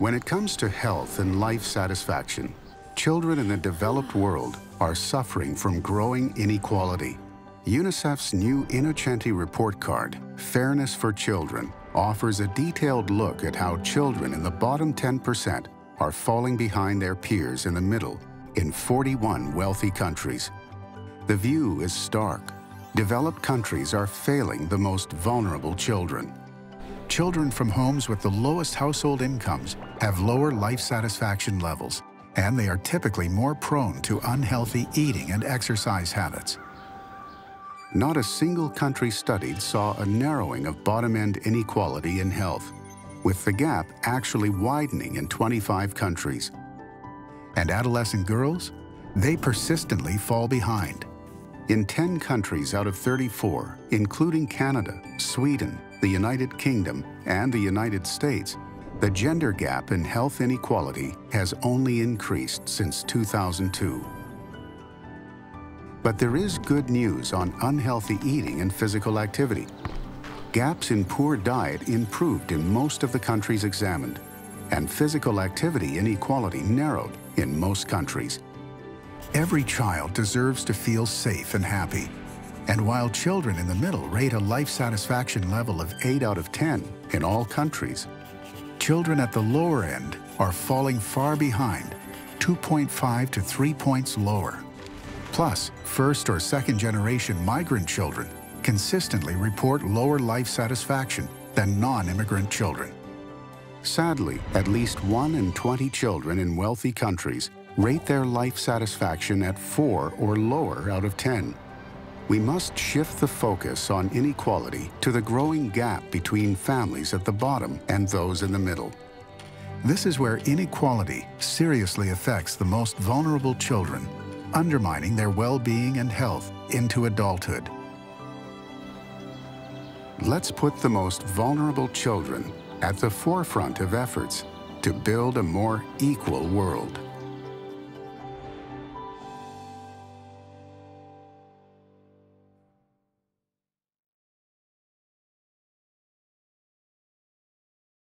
When it comes to health and life satisfaction, children in the developed world are suffering from growing inequality. UNICEF's new Innocenti report card, Fairness for Children, offers a detailed look at how children in the bottom 10% are falling behind their peers in the middle in 41 wealthy countries. The view is stark. Developed countries are failing the most vulnerable children. Children from homes with the lowest household incomes have lower life satisfaction levels, and they are typically more prone to unhealthy eating and exercise habits. Not a single country studied saw a narrowing of bottom-end inequality in health, with the gap actually widening in 25 countries. And adolescent girls? They persistently fall behind. In 10 countries out of 34, including Canada, Sweden, the United Kingdom, and the United States, the gender gap in health inequality has only increased since 2002. But there is good news on unhealthy eating and physical activity. Gaps in poor diet improved in most of the countries examined, and physical activity inequality narrowed in most countries. Every child deserves to feel safe and happy. And while children in the middle rate a life satisfaction level of 8 out of 10 in all countries, children at the lower end are falling far behind, 2.5 to 3 points lower. Plus, first or second generation migrant children consistently report lower life satisfaction than non-immigrant children. Sadly, at least 1 in 20 children in wealthy countries rate their life satisfaction at 4 or lower out of 10. We must shift the focus on inequality to the growing gap between families at the bottom and those in the middle. This is where inequality seriously affects the most vulnerable children undermining their well-being and health into adulthood. Let's put the most vulnerable children at the forefront of efforts to build a more equal world.